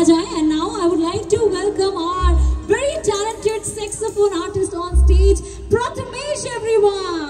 Ajay. And now I would like to welcome our very talented saxophone artist on stage, Prathamesh everyone.